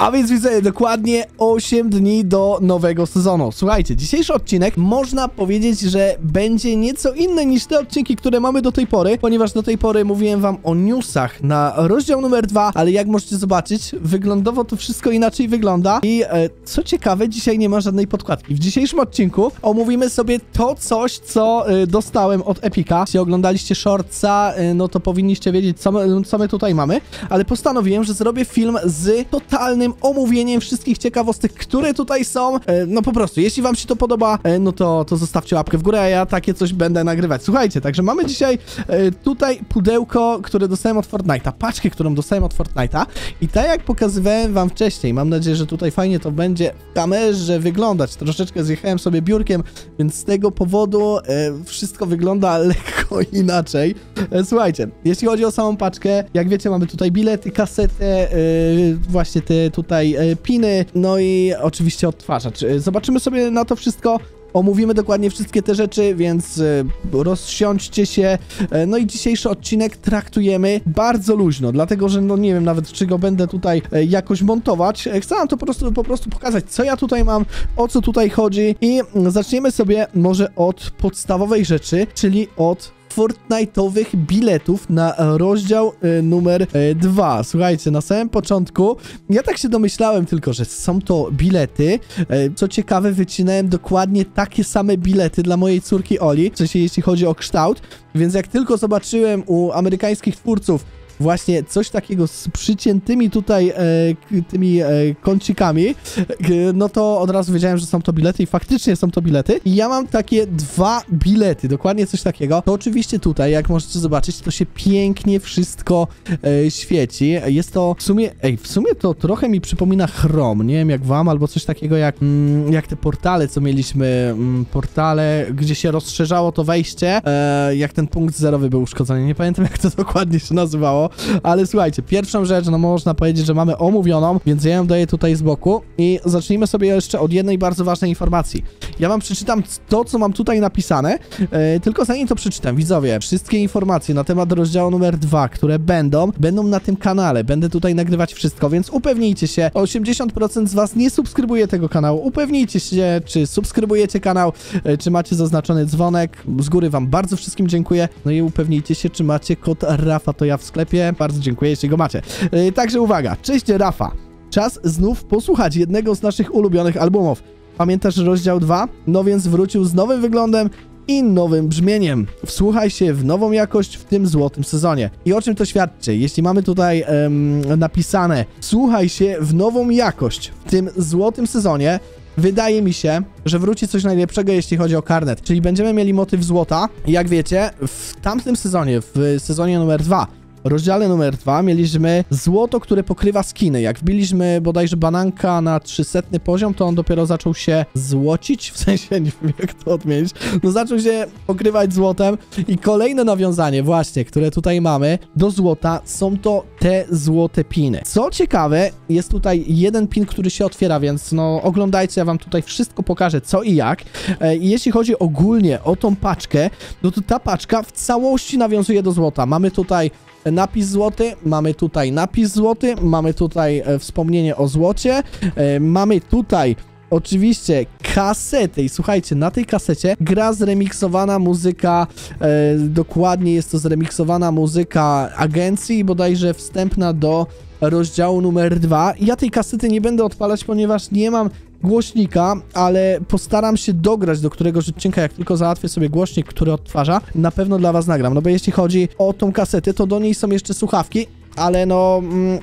A więc widzę dokładnie 8 dni do nowego sezonu. Słuchajcie, dzisiejszy odcinek można powiedzieć, że będzie nieco inny niż te odcinki, które mamy do tej pory, ponieważ do tej pory mówiłem wam o newsach na rozdział numer 2, ale jak możecie zobaczyć, wyglądowo to wszystko inaczej wygląda i e, co ciekawe, dzisiaj nie ma żadnej podkładki. W dzisiejszym odcinku omówimy sobie to coś, co e, dostałem od Epika. Jeśli oglądaliście shortsa, e, no to powinniście wiedzieć, co my, co my tutaj mamy, ale postanowiłem, że zrobię film z totalnym omówieniem wszystkich ciekawostek, które tutaj są. E, No po prostu, jeśli wam się to podoba, e, no to, to zostawcie łapkę w górę, a ja takie coś będę nagrywać. Słuchajcie, także mamy dzisiaj e, tutaj pudełko, które dostałem od Fortnite'a, paczkę, którą dostałem od Fortnite'a i tak jak pokazywałem wam wcześniej, mam nadzieję, że tutaj fajnie to będzie w kamerze wyglądać. Troszeczkę zjechałem sobie biurkiem, więc z tego powodu wszystko wygląda lekko inaczej. Słuchajcie, jeśli chodzi o samą paczkę, jak wiecie, mamy tutaj bilety, kasetę, e, właśnie te tutaj e, piny, no i oczywiście odtwarzacz. E, Zobaczymy sobie na to wszystko. Omówimy dokładnie wszystkie te rzeczy, więc e, rozsiądźcie się. No i dzisiejszy odcinek traktujemy bardzo luźno, dlatego że no nie wiem nawet czy go będę tutaj jakoś montować. Chcę wam to po prostu, po prostu pokazać, co ja tutaj mam, o co tutaj chodzi i mm, zaczniemy sobie może od podstawowej rzeczy, czyli od Fortnite'owych biletów na rozdział y, numer 2. Słuchajcie, na samym początku ja tak się domyślałem tylko, że są to bilety. E, Co ciekawe, wycinałem dokładnie takie same bilety dla mojej córki Oli, w sensie jeśli chodzi o kształt, więc jak tylko zobaczyłem u amerykańskich twórców właśnie coś takiego z przyciętymi tutaj e, tymi e, kącikami, k- no to od razu wiedziałem, że są to bilety i faktycznie są to bilety. I ja mam takie dwa bilety, dokładnie coś takiego. To oczywiście tutaj, jak możecie zobaczyć, to się pięknie wszystko e, świeci. Jest to w sumie, ej, w sumie to trochę mi przypomina Chrome, nie wiem jak wam, albo coś takiego jak, mm, jak te portale, co mieliśmy, mm, portale, gdzie się rozszerzało to wejście, e, jak ten punkt zerowy był uszkodzony. Nie pamiętam jak to dokładnie się nazywało, ale słuchajcie, pierwszą rzecz, no można powiedzieć, że mamy omówioną, więc ja ją daję tutaj z boku i zacznijmy sobie jeszcze od jednej bardzo ważnej informacji. Ja wam przeczytam to, co mam tutaj napisane, e, tylko zanim to przeczytam, widzowie, wszystkie informacje na temat rozdziału numer 2, które będą, będą na tym kanale, będę tutaj nagrywać wszystko, więc upewnijcie się, 80% z was nie subskrybuje tego kanału, upewnijcie się, czy subskrybujecie kanał, e, czy macie zaznaczony dzwonek, z góry wam bardzo wszystkim dziękuję, no i upewnijcie się, czy macie kod Rafa, to ja w sklepie, bardzo dziękuję, jeśli go macie. E, Także uwaga, cześć Rafa, czas znów posłuchać jednego z naszych ulubionych albumów. Pamiętasz rozdział 2? No więc wrócił z nowym wyglądem i nowym brzmieniem. Wsłuchaj się w nową jakość w tym złotym sezonie. I o czym to świadczy? Jeśli mamy tutaj napisane słuchaj się w nową jakość w tym złotym sezonie, Wydaje mi się, że wróci coś najlepszego, jeśli chodzi o karnet. Czyli będziemy mieli motyw złota. Jak wiecie, w tamtym sezonie, w sezonie numer 2, rozdziale numer 2 mieliśmy złoto, które pokrywa skiny. Jak wbiliśmy bodajże bananka na 300 poziom, to on dopiero zaczął się złocić, w sensie nie wiem jak to odmienić. No zaczął się pokrywać złotem i kolejne nawiązanie właśnie, które tutaj mamy do złota są to te złote piny. Co ciekawe, jest tutaj jeden pin, który się otwiera, więc no oglądajcie, ja wam tutaj wszystko pokażę co i jak. E, I jeśli chodzi ogólnie o tą paczkę, no to ta paczka w całości nawiązuje do złota. Mamy tutaj napis złoty, mamy tutaj napis złoty, mamy tutaj e, wspomnienie o złocie, e, mamy tutaj oczywiście kasetę i słuchajcie, na tej kasecie gra zremiksowana muzyka, e, dokładnie jest to zremiksowana muzyka agencji, bodajże wstępna do rozdziału numer 2. Ja tej kasety nie będę odpalać, ponieważ nie mam głośnika, ale postaram się dograć do któregoś odcinka, jak tylko załatwię sobie głośnik, który odtwarza, na pewno dla was nagram, no bo jeśli chodzi o tą kasetę, to do niej są jeszcze słuchawki, ale no, mm,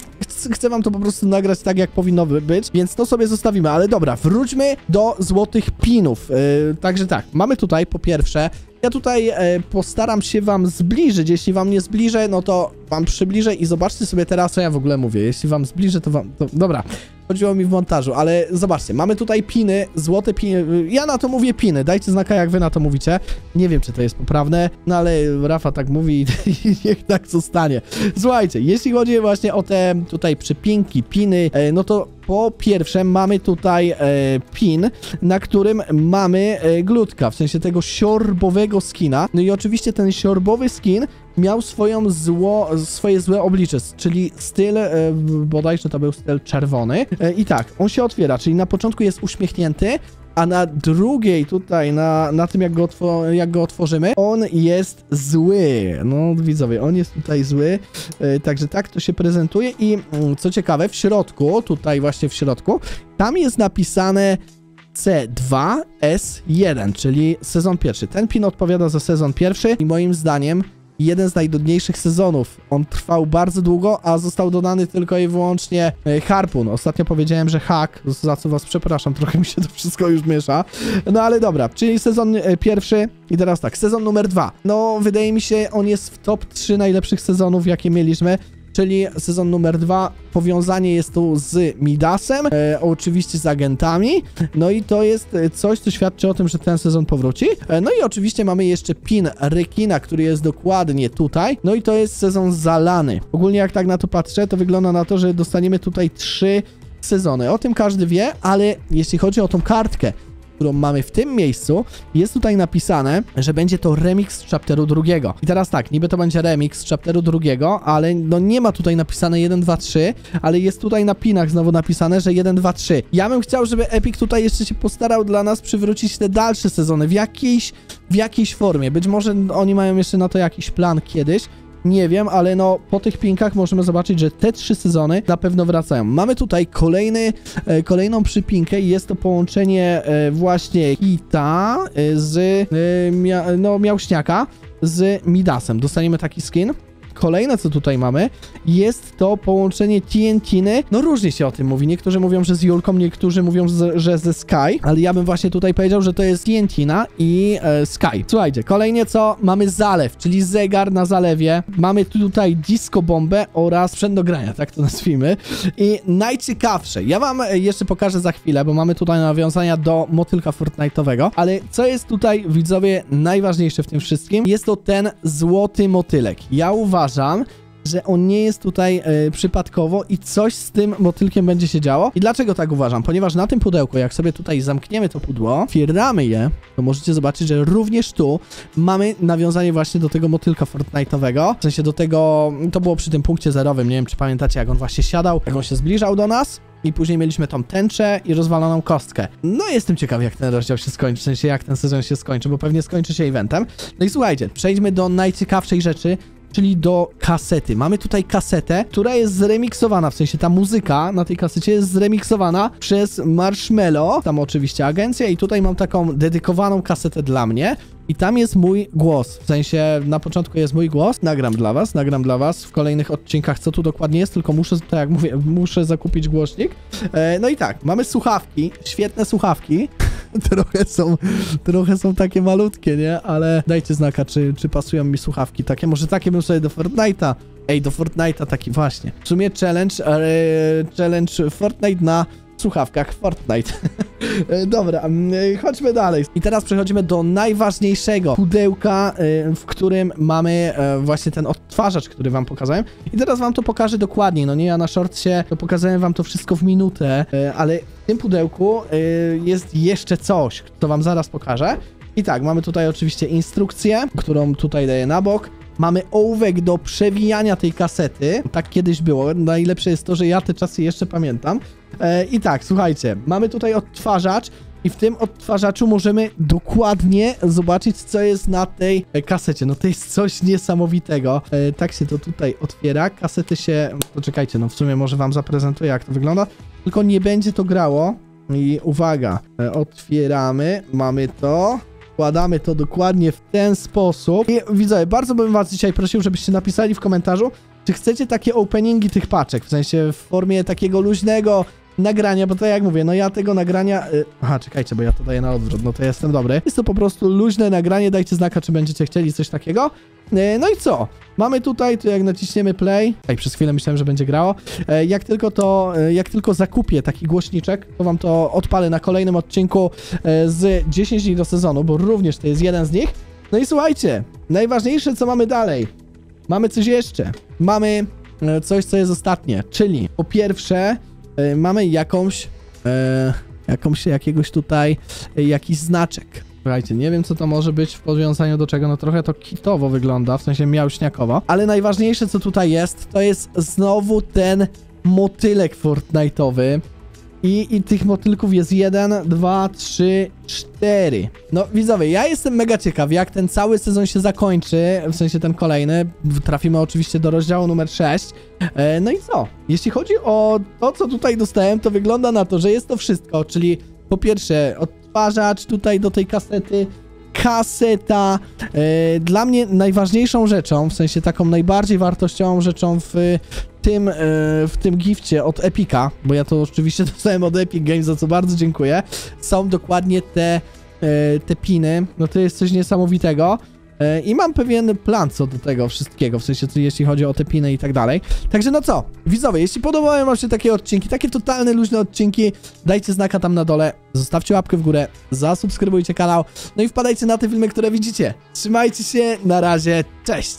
chcę, wam to po prostu nagrać tak, jak powinno by- być, więc to sobie zostawimy, ale dobra, wróćmy do złotych pinów. Yy, także tak, mamy tutaj po pierwsze, ja tutaj e, postaram się wam zbliżyć, jeśli wam nie zbliżę, no to wam przybliżę i zobaczcie sobie teraz, co ja w ogóle mówię, jeśli wam zbliżę, to wam, to, dobra, chodziło mi w montażu, ale zobaczcie, mamy tutaj piny, złote piny, ja na to mówię piny, dajcie znaka, jak wy na to mówicie, nie wiem, czy to jest poprawne, no ale Rafa tak mówi i niech tak zostanie. Słuchajcie, jeśli chodzi właśnie o te tutaj przypinki, piny, e, no to po pierwsze mamy tutaj e, pin, na którym mamy e, glutka, w sensie tego siorbowego skina. No i oczywiście ten siorbowy skin miał swoją zło, swoje złe oblicze, czyli styl, e, bodajże to był styl czerwony. E, I tak, on się otwiera, czyli na początku jest uśmiechnięty, a na drugiej tutaj, na, na tym jak go, jak go otworzymy, on jest zły. No widzowie, on jest tutaj zły, e, także tak to się prezentuje i mm, co ciekawe, w środku, tutaj właśnie w środku, tam jest napisane C2S1, czyli sezon pierwszy. Ten pin odpowiada za sezon pierwszy i moim zdaniem jeden z najdudniejszych sezonów. On trwał bardzo długo, a został dodany tylko i wyłącznie e, Harpun. Ostatnio powiedziałem, że hack, za co was przepraszam, trochę mi się to wszystko już miesza. No ale dobra, czyli sezon e, pierwszy i teraz tak, sezon numer dwa. No, wydaje mi się, on jest w top 3 najlepszych sezonów, jakie mieliśmy czyli sezon numer dwa. Powiązanie jest tu z Midasem, e, oczywiście z agentami. No i to jest coś, co świadczy o tym, że ten sezon powróci. E, no i oczywiście mamy jeszcze pin rekina, który jest dokładnie tutaj. No i to jest sezon zalany. Ogólnie jak tak na to patrzę, to wygląda na to, że dostaniemy tutaj trzy sezony. O tym każdy wie, ale jeśli chodzi o tą kartkę, którą mamy w tym miejscu, jest tutaj napisane, że będzie to remix z chapteru drugiego. I teraz tak, niby to będzie remix z chapteru drugiego, ale no nie ma tutaj napisane 1, 2, 3, ale jest tutaj na pinach znowu napisane, że 1, 2, 3. Ja bym chciał, żeby Epic tutaj jeszcze się postarał dla nas przywrócić te dalsze sezony w jakiejś, w jakiejś formie. Być może oni mają jeszcze na to jakiś plan kiedyś, nie wiem, ale no po tych pinkach możemy zobaczyć, że te trzy sezony na pewno wracają. Mamy tutaj kolejny, e, kolejną przypinkę i jest to połączenie e, właśnie Hita e, z e, mia, no, Miałśniaka z Midasem. Dostaniemy taki skin. Kolejne, co tutaj mamy, jest to połączenie TNTiny. No różnie się o tym mówi. Niektórzy mówią, że z Julką, niektórzy mówią, że ze Sky, ale ja bym właśnie tutaj powiedział, że to jest TNTina i e, Sky. Słuchajcie, kolejnie co? Mamy zalew, czyli zegar na zalewie. Mamy tutaj disco bombę oraz sprzęt do grania, tak to nazwijmy. I najciekawsze, ja wam e, jeszcze pokażę za chwilę, bo mamy tutaj nawiązania do motylka Fortnite'owego, ale co jest tutaj, widzowie, najważniejsze w tym wszystkim, jest to ten złoty motylek. Ja uważam, że on nie jest tutaj e, przypadkowo i coś z tym motylkiem będzie się działo. I dlaczego tak uważam? Ponieważ na tym pudełku, jak sobie tutaj zamkniemy to pudło, otwieramy je, to możecie zobaczyć, że również tu mamy nawiązanie właśnie do tego motylka Fortnite'owego. W sensie do tego, to było przy tym punkcie zerowym, nie wiem czy pamiętacie, jak on właśnie siadał, jak on się zbliżał do nas. I później mieliśmy tą tęczę i rozwaloną kostkę. No jestem ciekaw, jak ten rozdział się skończy, w sensie jak ten sezon się skończy, bo pewnie skończy się eventem. No i słuchajcie, przejdźmy do najciekawszej rzeczy, czyli do kasety. Mamy tutaj kasetę, która jest zremiksowana, w sensie ta muzyka na tej kasecie jest zremiksowana przez Marshmello, tam oczywiście agencja i tutaj mam taką dedykowaną kasetę dla mnie. I tam jest mój głos, w sensie na początku jest mój głos, nagram dla was, nagram dla was w kolejnych odcinkach, co tu dokładnie jest, tylko muszę, tak jak mówię, muszę zakupić głośnik. E, no i tak, mamy słuchawki, świetne słuchawki, trochę są, trochę są takie malutkie, nie? Ale dajcie znaka, czy, czy pasują mi słuchawki takie. Może takie bym sobie do Fortnite'a. Ej, do Fortnite'a taki właśnie. W sumie challenge, e, challenge Fortnite na słuchawkach Fortnite. E, Dobra, e, chodźmy dalej. I teraz przechodzimy do najważniejszego pudełka, e, w którym mamy właśnie ten odtwarzacz, który wam pokazałem. I teraz wam to pokażę dokładniej. No nie, ja na shortsie to pokazałem wam to wszystko w minutę, ale w tym pudełku jest jeszcze coś, co wam zaraz pokażę. I tak, mamy tutaj oczywiście instrukcję, którą tutaj daję na bok. Mamy ołówek do przewijania tej kasety. Tak kiedyś było. Najlepsze jest to, że ja te czasy jeszcze pamiętam. E, I tak, słuchajcie, mamy tutaj odtwarzacz. I w tym odtwarzaczu możemy dokładnie zobaczyć, co jest na tej kasecie. No to jest coś niesamowitego. E, tak się to tutaj otwiera. Kasety się... Poczekajcie, no w sumie może wam zaprezentuję, jak to wygląda. Tylko nie będzie to grało. I uwaga, e, otwieramy, mamy to. Wkładamy to dokładnie w ten sposób. I widzowie, bardzo bym was dzisiaj prosił, żebyście napisali w komentarzu, czy chcecie takie openingi tych paczek, w sensie w formie takiego luźnego nagrania, bo to jak mówię, no ja tego nagrania... y, Aha, czekajcie, bo ja to daję na odwrót, no to jestem dobry. Jest to po prostu luźne nagranie, dajcie znaka, czy będziecie chcieli coś takiego. Y, No i co? Mamy tutaj, tu jak naciśniemy play, Ej, przez chwilę myślałem, że będzie grało, E, jak tylko to, e, jak tylko zakupię taki głośniczek, to wam to odpalę na kolejnym odcinku e, z 10 dni do sezonu, bo również to jest jeden z nich. No i słuchajcie, najważniejsze co mamy dalej. Mamy coś jeszcze. Mamy coś, co jest ostatnie, czyli po pierwsze mamy jakąś, e, jakąś, jakiegoś tutaj, e, jakiś znaczek. Słuchajcie, nie wiem co to może być w powiązaniu do czego, no trochę to kitowo wygląda, w sensie miałśniakowo, ale najważniejsze co tutaj jest, to jest znowu ten motylek Fortnite'owy. I, I tych motylków jest jeden, dwa, trzy, cztery. No widzowie, ja jestem mega ciekaw, jak ten cały sezon się zakończy, w sensie ten kolejny. Trafimy oczywiście do rozdziału numer 6. E, no i co? Jeśli chodzi o to, co tutaj dostałem, to wygląda na to, że jest to wszystko, czyli po pierwsze odtwarzacz tutaj do tej kasety, kaseta. E, dla mnie najważniejszą rzeczą, w sensie taką najbardziej wartościową rzeczą w tym, e, w tym gifcie od Epika, bo ja to oczywiście dostałem od Epic Games, za co bardzo dziękuję, są dokładnie te, e, te piny. No to jest coś niesamowitego. E, I mam pewien plan co do tego wszystkiego, w sensie jeśli chodzi o te piny i tak dalej. Także no co, widzowie, jeśli podobają wam się takie odcinki, takie totalne, luźne odcinki, dajcie znaka tam na dole, zostawcie łapkę w górę, zasubskrybujcie kanał, no i wpadajcie na te filmy, które widzicie. Trzymajcie się, na razie, cześć!